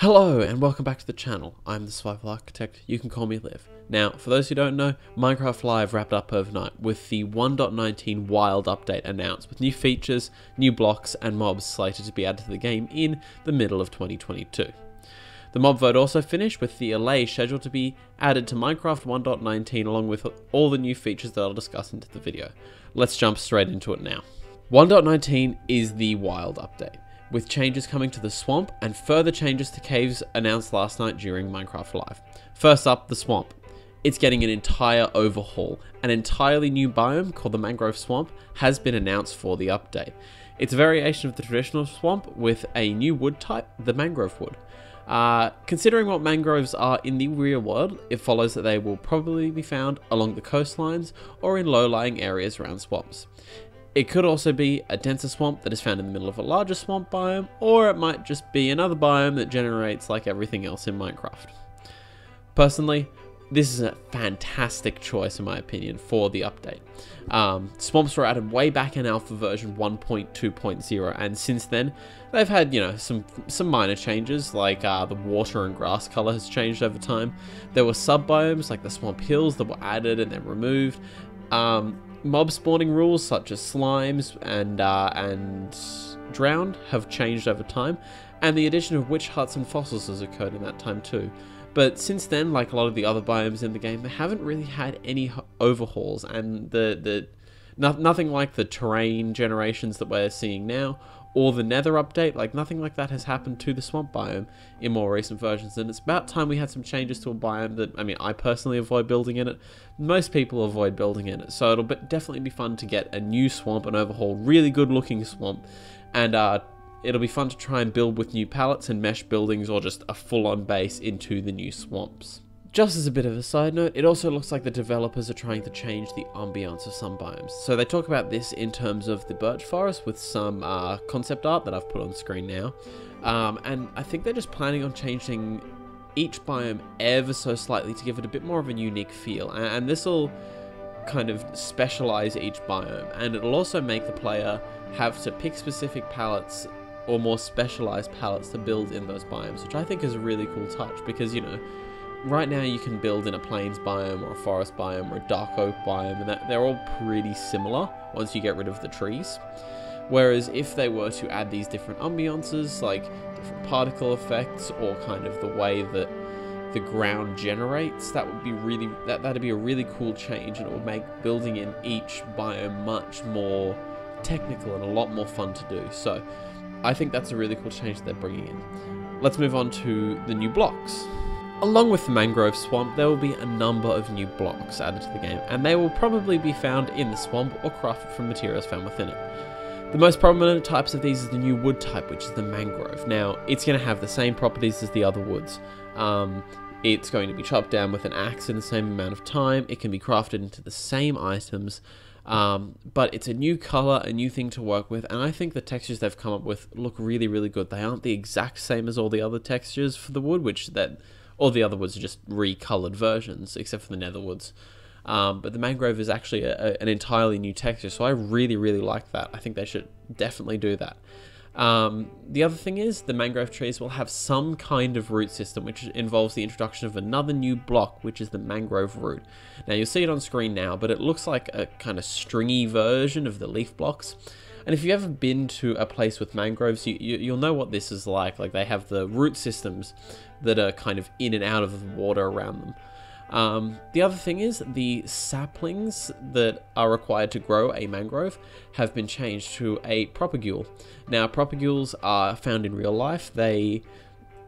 Hello and welcome back to the channel. I'm the Survival Architect. You can call me Liv. Now, for those who don't know, Minecraft Live wrapped up overnight with the 1.19 Wild update announced with new features, new blocks, and mobs slated to be added to the game in the middle of 2022. The mob vote also finished with the Allay scheduled to be added to Minecraft 1.19 along with all the new features that I'll discuss into the video. Let's jump straight into it now. 1.19 is the Wild update with changes coming to the swamp and further changes to caves announced last night during Minecraft Live. First up, the swamp. It's getting an entire overhaul. An entirely new biome called the Mangrove Swamp has been announced for the update. It's a variation of the traditional swamp with a new wood type, the mangrove wood. Uh, considering what mangroves are in the real world, it follows that they will probably be found along the coastlines or in low-lying areas around swamps. It could also be a denser swamp that is found in the middle of a larger swamp biome, or it might just be another biome that generates like everything else in Minecraft. Personally, this is a fantastic choice in my opinion for the update. Um, swamps were added way back in alpha version 1.2.0 and since then they've had you know some some minor changes like uh, the water and grass color has changed over time. There were sub biomes like the swamp hills that were added and then removed. Um, mob spawning rules such as slimes and uh, and drowned have changed over time, and the addition of witch huts and fossils has occurred in that time too. But since then, like a lot of the other biomes in the game, they haven't really had any overhauls, and the the no, nothing like the terrain generations that we're seeing now, or the nether update, like nothing like that has happened to the swamp biome in more recent versions. And it's about time we had some changes to a biome that, I mean, I personally avoid building in it. Most people avoid building in it. So it'll be, definitely be fun to get a new swamp, an overhaul, really good looking swamp. And uh, it'll be fun to try and build with new palettes and mesh buildings or just a full on base into the new swamps. Just as a bit of a side note, it also looks like the developers are trying to change the ambiance of some biomes. So they talk about this in terms of the birch forest with some uh, concept art that I've put on screen now. Um, and I think they're just planning on changing each biome ever so slightly to give it a bit more of a unique feel. And, and this will kind of specialize each biome. And it'll also make the player have to pick specific palettes or more specialized palettes to build in those biomes, which I think is a really cool touch because, you know, right now you can build in a plains biome or a forest biome or a dark oak biome and that, they're all pretty similar once you get rid of the trees. Whereas if they were to add these different ambiances, like different particle effects or kind of the way that the ground generates, that would be really that that'd be a really cool change and it would make building in each biome much more technical and a lot more fun to do. So I think that's a really cool change that they're bringing in. Let's move on to the new blocks. Along with the mangrove swamp, there will be a number of new blocks added to the game, and they will probably be found in the swamp or crafted from materials found within it. The most prominent types of these is the new wood type, which is the mangrove. Now, it's going to have the same properties as the other woods. Um, it's going to be chopped down with an axe in the same amount of time. It can be crafted into the same items, um, but it's a new color, a new thing to work with, and I think the textures they've come up with look really, really good. They aren't the exact same as all the other textures for the wood, which that all the other woods are just recolored versions, except for the nether woods. Um, but the mangrove is actually a, a, an entirely new texture, so I really, really like that. I think they should definitely do that. Um, the other thing is the mangrove trees will have some kind of root system, which involves the introduction of another new block, which is the mangrove root. Now you'll see it on screen now, but it looks like a kind of stringy version of the leaf blocks. And if you've ever been to a place with mangroves, you, you, will know what this is like. Like they have the root systems that are kind of in and out of the water around them. Um, the other thing is the saplings that are required to grow a mangrove have been changed to a propagule. Now, propagules are found in real life. They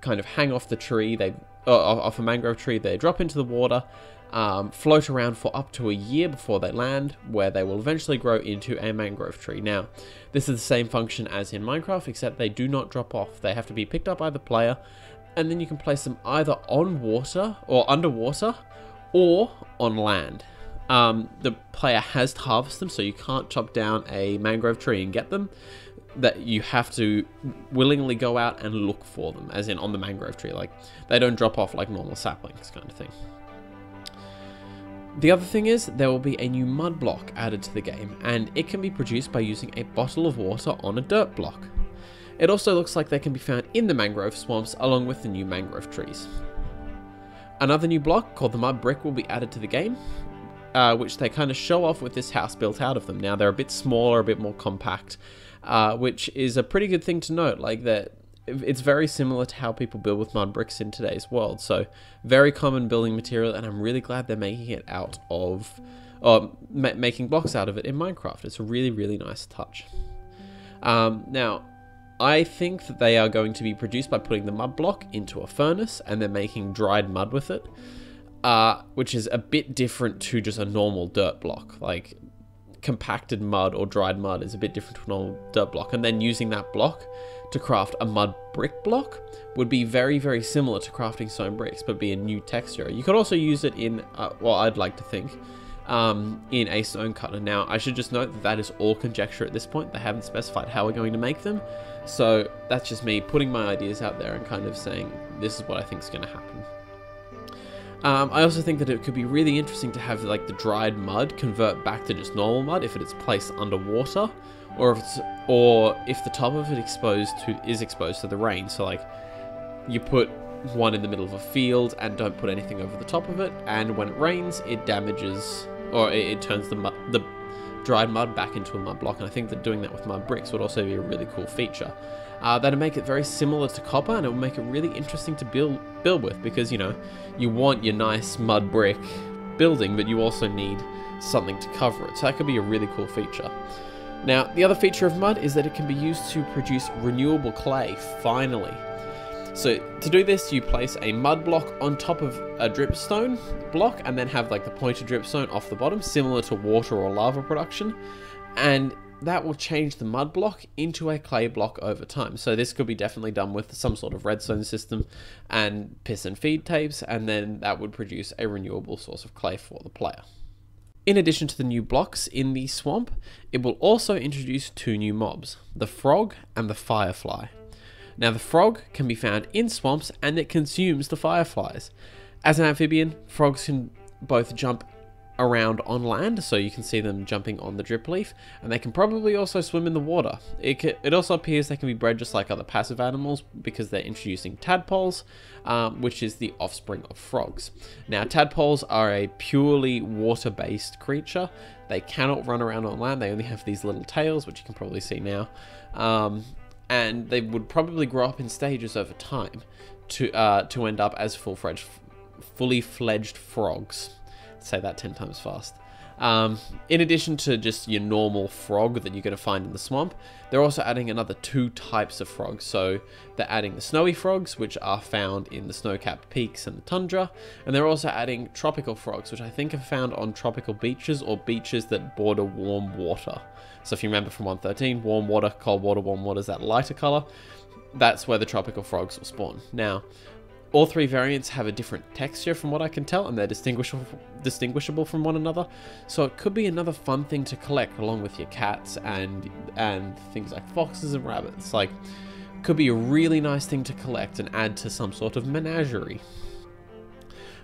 kind of hang off the tree, they uh, off a mangrove tree, they drop into the water, um, float around for up to a year before they land, where they will eventually grow into a mangrove tree. Now, this is the same function as in Minecraft, except they do not drop off. They have to be picked up by the player and then you can place them either on water or underwater or on land. Um, the player has to harvest them, so you can't chop down a mangrove tree and get them. That you have to willingly go out and look for them, as in on the mangrove tree. Like they don't drop off like normal saplings, kind of thing. The other thing is, there will be a new mud block added to the game, and it can be produced by using a bottle of water on a dirt block. It also looks like they can be found in the mangrove swamps along with the new mangrove trees. Another new block called the mud brick will be added to the game, uh, which they kind of show off with this house built out of them. Now they're a bit smaller, a bit more compact, uh, which is a pretty good thing to note. Like that, it's very similar to how people build with mud bricks in today's world. So very common building material, and I'm really glad they're making it out of, or ma- making blocks out of it in Minecraft. It's a really really nice touch. Um, now. I think that they are going to be produced by putting the mud block into a furnace and then making dried mud with it uh, which is a bit different to just a normal dirt block. Like compacted mud or dried mud is a bit different to a normal dirt block, and then using that block to craft a mud brick block would be very, very similar to crafting stone bricks, but be a new texture. You could also use it in, uh, well, I'd like to think, um, in a stone cutter. Now, I should just note that that is all conjecture at this point. They haven't specified how we're going to make them, so that's just me putting my ideas out there and kind of saying this is what I think is going to happen. Um, I also think that it could be really interesting to have like the dried mud convert back to just normal mud if it's placed underwater, or if it's or if the top of it exposed to is exposed to the rain. So like you put one in the middle of a field and don't put anything over the top of it, and when it rains, it damages or it, it turns the mud, the dried mud back into a mud block. And I think that doing that with mud bricks would also be a really cool feature. Uh, that'd make it very similar to copper and it would make it really interesting to build build with because you know you want your nice mud brick building but you also need something to cover it. So that could be a really cool feature. Now the other feature of mud is that it can be used to produce renewable clay finally so to do this you place a mud block on top of a dripstone block and then have like the pointed dripstone off the bottom similar to water or lava production and that will change the mud block into a clay block over time. So this could be definitely done with some sort of redstone system and piston feed tapes, and then that would produce a renewable source of clay for the player. In addition to the new blocks in the swamp, it will also introduce two new mobs, the frog and the firefly. Now the frog can be found in swamps and it consumes the fireflies. As an amphibian, frogs can both jump around on land, so you can see them jumping on the drip leaf, and they can probably also swim in the water. It, can, it also appears they can be bred just like other passive animals because they're introducing tadpoles, um, which is the offspring of frogs. Now, tadpoles are a purely water-based creature. They cannot run around on land. They only have these little tails, which you can probably see now. Um, and they would probably grow up in stages over time to uh, to end up as full-fledged, fully fledged frogs say that 10 times fast. Um, in addition to just your normal frog that you're going to find in the swamp, they're also adding another two types of frogs. So they're adding the snowy frogs, which are found in the snow-capped peaks and the tundra, and they're also adding tropical frogs, which I think are found on tropical beaches or beaches that border warm water. So if you remember from 113, warm water, cold water, warm water is that lighter color. That's where the tropical frogs will spawn. Now, all three variants have a different texture from what I can tell, and they're distinguishable distinguishable from one another. So it could be another fun thing to collect along with your cats and and things like foxes and rabbits. Like, could be a really nice thing to collect and add to some sort of menagerie.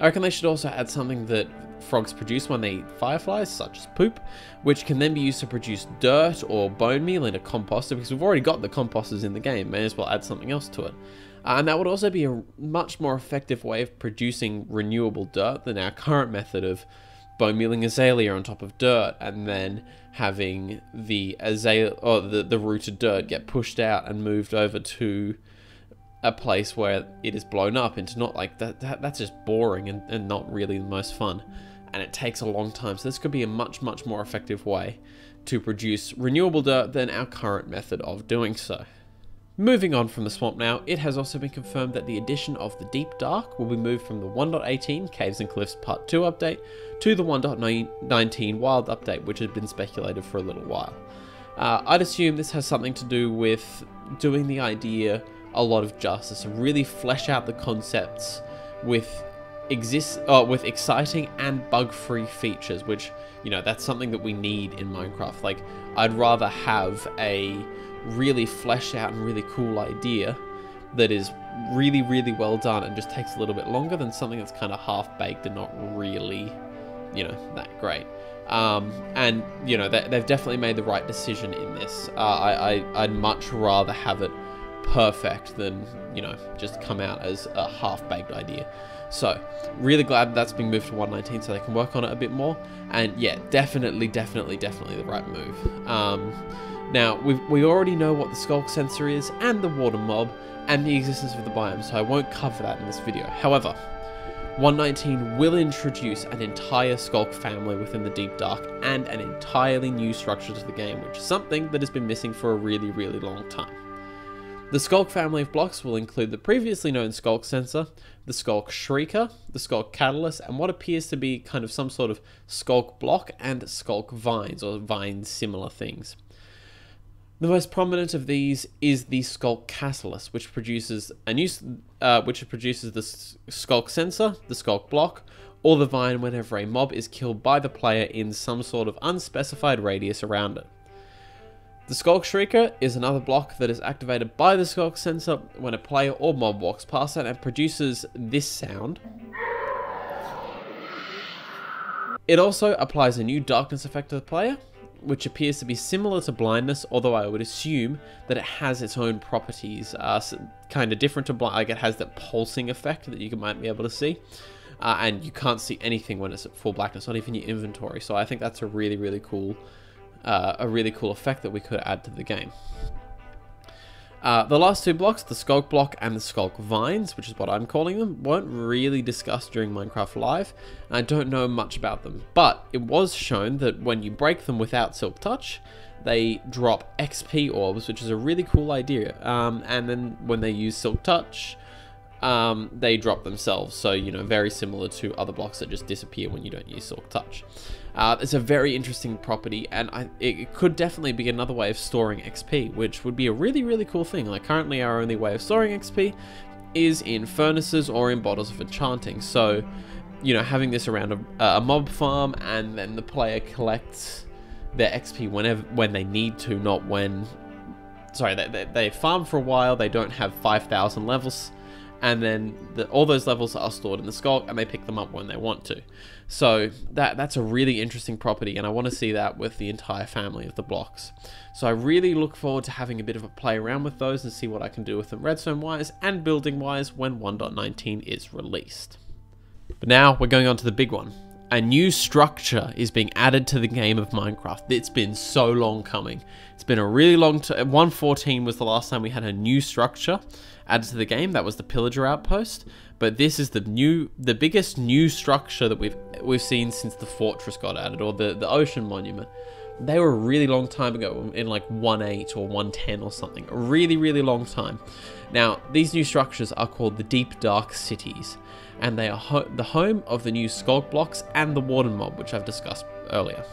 I reckon they should also add something that frogs produce when they eat fireflies, such as poop, which can then be used to produce dirt or bone meal in a composter, because we've already got the composters in the game, may as well add something else to it. And that would also be a much more effective way of producing renewable dirt than our current method of bone mealing azalea on top of dirt and then having the azalea or the, the rooted dirt get pushed out and moved over to a place where it is blown up into not like that, that that's just boring and, and not really the most fun. And it takes a long time. So this could be a much much more effective way to produce renewable dirt than our current method of doing so Moving on from the swamp now, it has also been confirmed that the addition of the Deep Dark will be moved from the 1.18 Caves and Cliffs Part 2 update to the 1.19 Wild update, which had been speculated for a little while. Uh, I'd assume this has something to do with doing the idea a lot of justice and really flesh out the concepts with exist uh, with exciting and bug-free features which you know that's something that we need in minecraft like i'd rather have a really fleshed out and really cool idea that is really, really well done and just takes a little bit longer than something that's kind of half baked and not really, you know, that great. Um, and you know they, have definitely made the right decision in this. Uh, I, I would much rather have it perfect than, you know, just come out as a half-baked idea. So, really glad that's been moved to 119 so they can work on it a bit more. And yeah, definitely, definitely, definitely the right move. Um, now, we we already know what the Sculk sensor is, and the Warden Mob, and the existence of the biome, so I won't cover that in this video. However, 119 will introduce an entire Sculk family within the Deep Dark and an entirely new structure to the game, which is something that has been missing for a really, really long time. The Sculk family of blocks will include the previously known Sculk sensor, the Sculk Shrieker, the Sculk Catalyst, and what appears to be kind of some sort of Sculk block and Sculk vines, or vine similar things. The most prominent of these is the Sculk Catalyst, which produces a new, uh, which produces the Sculk sensor, the Sculk block, or the vine whenever a mob is killed by the player in some sort of unspecified radius around it. The Sculk Shrieker is another block that is activated by the Sculk sensor when a player or mob walks past it and produces this sound. It also applies a new darkness effect to the player, which appears to be similar to blindness, although I would assume that it has its own properties, uh, kind of different to blind. Like it has that pulsing effect that you might be able to see, uh, and you can't see anything when it's at full blackness, not even your inventory. So I think that's a really, really cool, uh, a really cool effect that we could add to the game. Uh, the last two blocks, the Sculk block and the Sculk vines, which is what I'm calling them, weren't really discussed during Minecraft Live, I don't know much about them. But it was shown that when you break them without Silk Touch, they drop XP orbs, which is a really cool idea. Um, and then when they use Silk Touch, um, they drop themselves. So, you know, very similar to other blocks that just disappear when you don't use Silk Touch. Uh, it's a very interesting property, and I, it could definitely be another way of storing XP, which would be a really, really cool thing. Like, currently our only way of storing XP is in furnaces or in bottles of enchanting. So, you know, having this around a, a mob farm, and then the player collects their XP whenever when they need to, not when... Sorry, they, they, they farm for a while, they don't have 5,000 levels, and then the, all those levels are stored in the Sculk, and they pick them up when they want to. So that that's a really interesting property, and I want to see that with the entire family of the blocks. So I really look forward to having a bit of a play around with those and see what I can do with them redstone-wise and building-wise when 1.19 is released. But now we're going on to the big one. A new structure is being added to the game of Minecraft. It's been so long coming. It's been a really long time. 114 was the last time we had a new structure added to the game. That was the Pillager Outpost. But this is the new, the biggest new structure that we've we've seen since the fortress got added, or the the ocean monument. They were a really long time ago, in like 1.8 or 1.10 or something. A really, really long time. Now, these new structures are called the Deep Dark Cities, and they are ho the home of the new Sculk blocks and the Warden mob, which I've discussed earlier.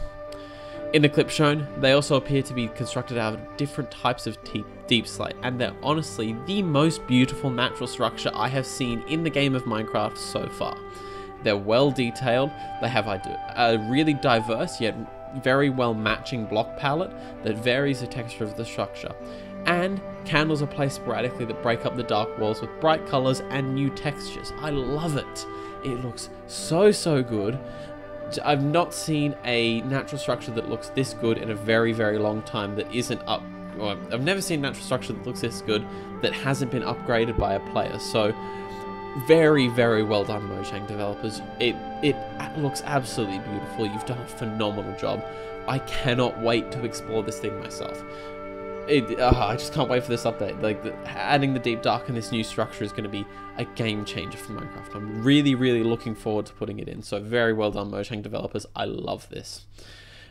In the clip shown, they also appear to be constructed out of different types of deepslate, and they're honestly the most beautiful natural structure I have seen in the game of Minecraft so far. They're well detailed, they have a really diverse yet very well matching block palette that varies the texture of the structure. And candles are placed sporadically that break up the dark walls with bright colours and new textures. I love it. It looks so, so good. I've not seen a natural structure that looks this good in a very, very long time that isn't up. Well, I've never seen a natural structure that looks this good that hasn't been upgraded by a player. So, very, very well done, Mojang developers. It it looks absolutely beautiful. You've done a phenomenal job. I cannot wait to explore this thing myself it, uh, I just can't wait for this update. Like, the, adding the deep dark in this new structure is going to be a game changer for Minecraft. I'm really, really looking forward to putting it in. So very well done, Mojang developers. I love this.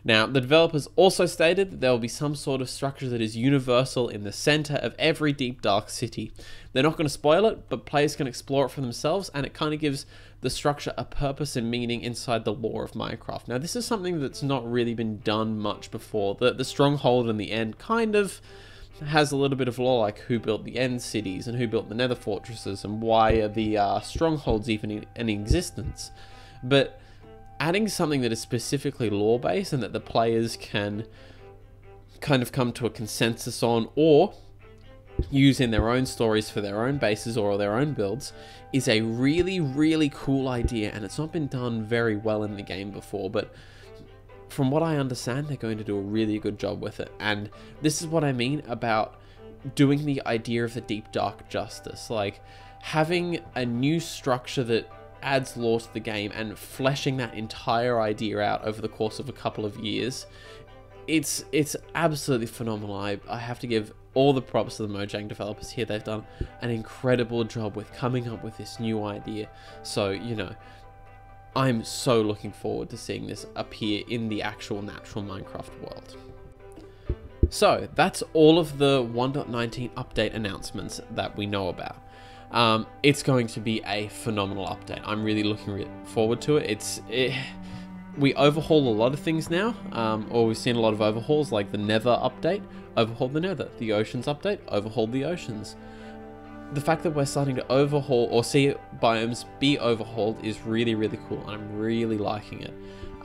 Now, the developers also stated that there will be some sort of structure that is universal in the center of every deep dark city. They're not going to spoil it, but players can explore it for themselves, and it kind of gives the structure a purpose and meaning inside the lore of Minecraft. Now, this is something that's not really been done much before. The, the stronghold in the end kind of has a little bit of lore, like who built the end cities and who built the nether fortresses and why are the uh, strongholds even in, in existence. But adding something that is specifically lore based and that the players can kind of come to a consensus on or use in their own stories for their own bases or their own builds is a really really cool idea and it's not been done very well in the game before but from what I understand they're going to do a really good job with it. And this is what I mean about doing the idea of the deep dark justice, like having a new structure that adds lore to the game and fleshing that entire idea out over the course of a couple of years. It's it's absolutely phenomenal. I, I have to give all the props to the Mojang developers here. They've done an incredible job with coming up with this new idea. So, you know, I'm so looking forward to seeing this appear in the actual natural Minecraft world. So, that's all of the 1.19 update announcements that we know about. Um, it's going to be a phenomenal update. I'm really looking re forward to it. It's it, we overhaul a lot of things now, um, or we've seen a lot of overhauls, like the Nether update, overhaul the Nether. The Oceans update, overhaul the Oceans. The fact that we're starting to overhaul or see biomes be overhauled is really, really cool. I'm really liking it.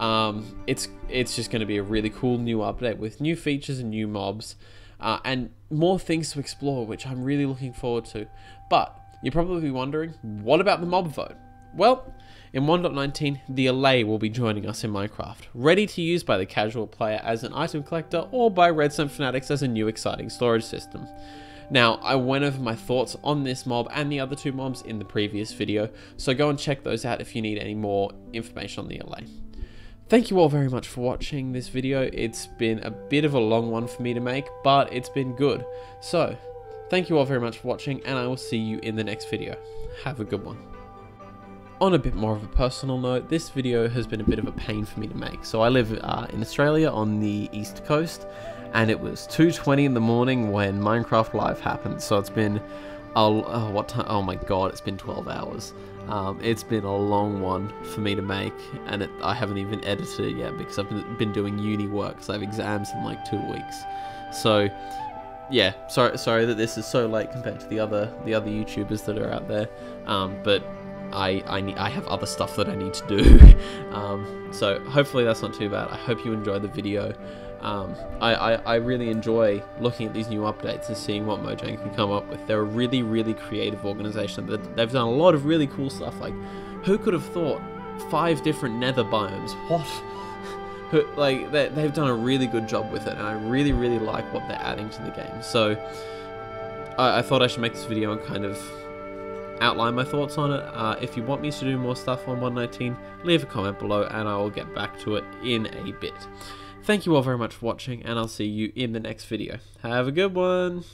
Um, it's it's just going to be a really cool new update with new features and new mobs, uh, and more things to explore, which I'm really looking forward to. But you're probably wondering, what about the mob vote? Well, in 1.19, the Allay will be joining us in Minecraft, ready to use by the casual player as an item collector or by Redstone Fanatics as a new exciting storage system. Now, I went over my thoughts on this mob and the other two mobs in the previous video, so go and check those out if you need any more information on the Allay. Thank you all very much for watching this video. It's been a bit of a long one for me to make, but it's been good. So, Thank you all very much for watching, and I will see you in the next video. Have a good one. On a bit more of a personal note, this video has been a bit of a pain for me to make. So I live uh, in Australia on the east coast, and it was 2.20 in the morning when Minecraft Live happened. So it's been, oh, what time? Oh my god, it's been 12 hours. Um, it's been a long one for me to make, and it, I haven't even edited it yet because I've been, doing uni work, so I have exams in like two weeks. So yeah, sorry, sorry that this is so late compared to the other the other YouTubers that are out there. Um, but I I, need, I have other stuff that I need to do. um, so hopefully that's not too bad. I hope you enjoyed the video. Um, I, I, I really enjoy looking at these new updates and seeing what Mojang can come up with. They're a really, really creative organization. They've done a lot of really cool stuff. Like, who could have thought five different nether biomes? What? Who, like they, they've done a really good job with it, and I really really like what they're adding to the game. So I, I thought I should make this video and kind of outline my thoughts on it. Uh, if you want me to do more stuff on 119, leave a comment below, and I will get back to it in a bit. Thank you all very much for watching, and I'll see you in the next video. Have a good one!